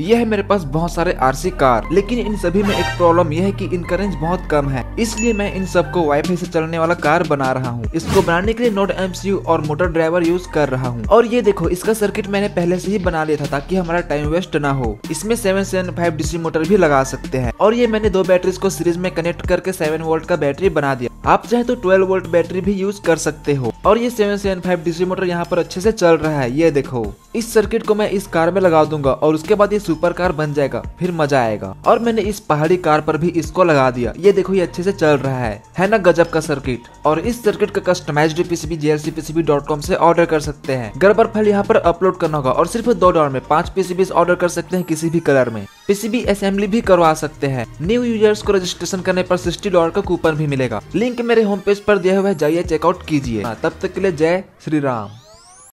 ये है मेरे पास बहुत सारे आरसी कार लेकिन इन सभी में एक प्रॉब्लम यह है कि इनका रेंज बहुत कम है। इसलिए मैं इन सबको वाईफाई से चलने वाला कार बना रहा हूँ। इसको बनाने के लिए नोट एमसीयू और मोटर ड्राइवर यूज़ कर रहा हूँ। और ये देखो, इसका सर्किट मैंने पहले से ही बना लिया था ताकि हमारा टाइम वेस्ट ना हो। इसमें seven seven five DC motor भी लगा सकते हैं। और ये मैंने दो बैटरीज को सीरीज़ में कनेक्ट करके सेवन वोल्ट का बैटरी बना दिया। आप चाहे तो 12 वोल्ट बैटरी भी यूज़ कर सकते हो। और ये seven seven five DC motor यहाँ पर अच्छे से चल रहा है। ये देखो। इस सर्किट को मैं इस कार में लगा दूँगा और उसके बाद ये सुपर कार बन जाएगा, फिर मज़ा आएगा। और मैंने इस पहाड़ी कार पर भी इसको लगा दिया। ये देखो, ये अच्छे से चल रहा है। है ना, गजब का सर्किट और इस सर्किट का customised PCB JLC PCB dot com से ऑर्डर कर सकते हैं। गर्बर फ़ाइल यहाँ पर अपलोड करना होगा और सिर्फ़ दो डॉलर में पाँच पीसीबी ऑर्डर कर सकते हैं किसी भी कलर में। पीसीबी असेंबली भी करवा सकते हैं। न्यू यूज़र्स को रजिस्ट्रेशन करने पर सिक्सटी डॉलर का कूपन भी मिलेगा। लिंक मेरे होम पेज पर दिया हुआ है। जाइए चेकआउट कीजिए। तब तक के लिए जय श्री राम।